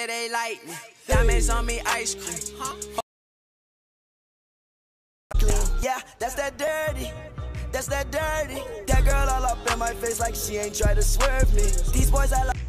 yeah, they me. Diamonds on me, ice cream. Yeah, that's that dirty. That's that dirty. That girl all up in my face like she ain't try to swerve me. These boys I like.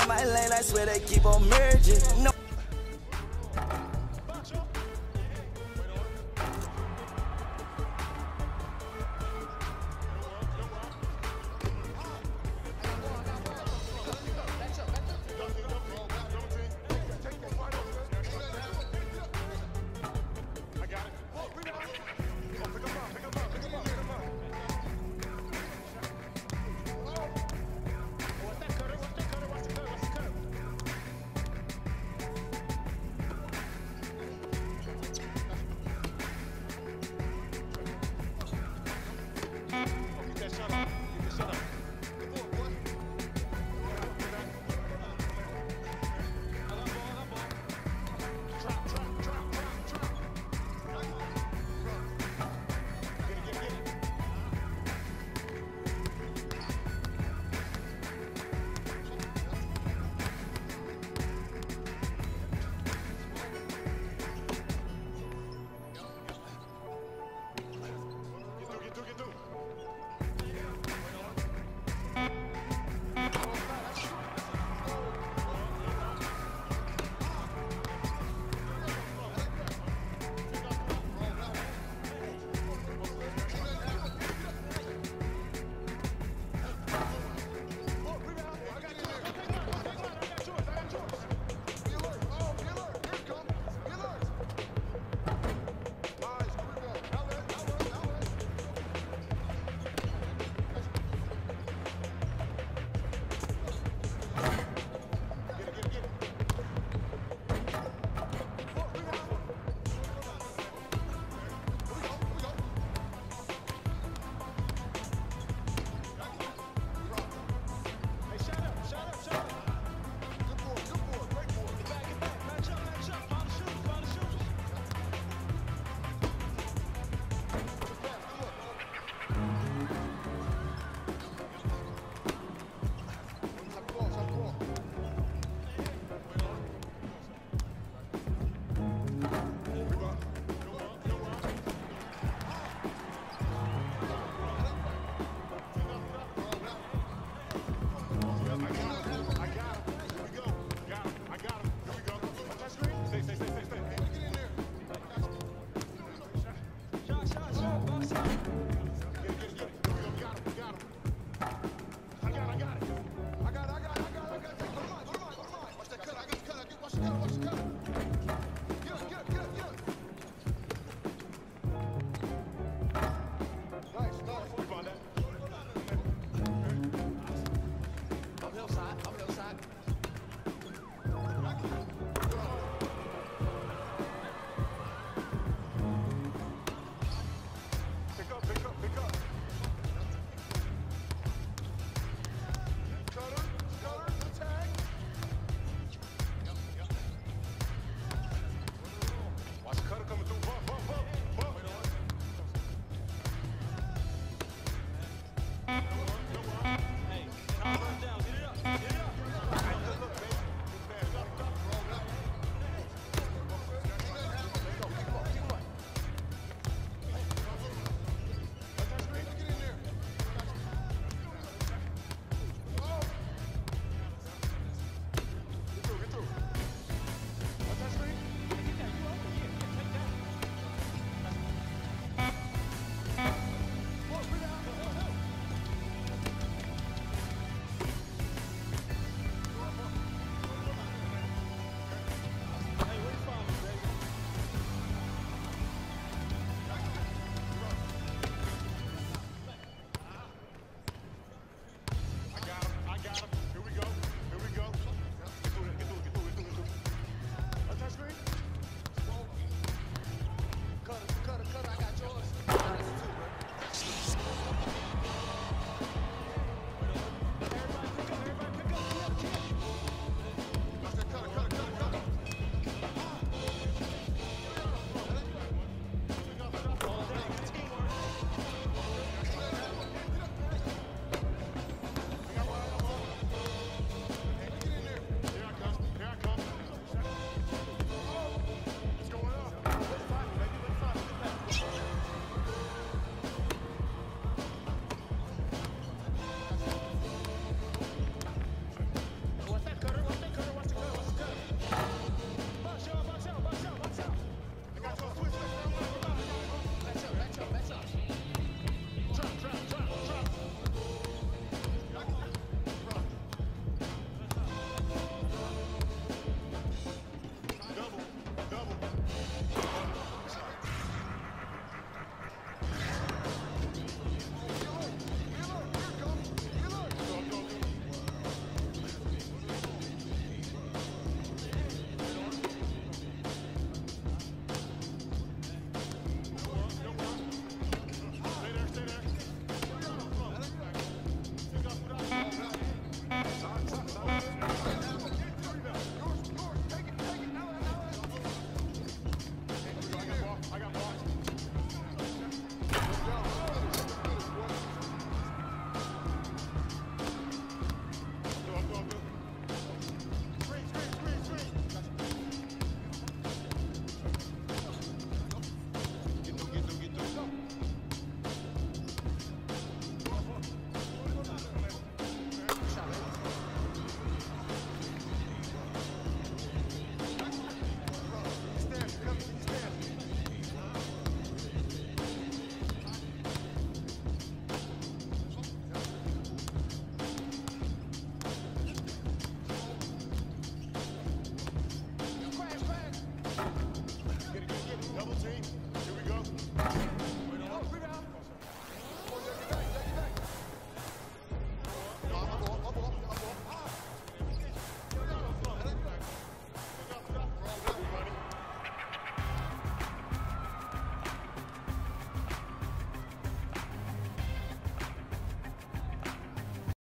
In my lane, I swear they keep on merging. No.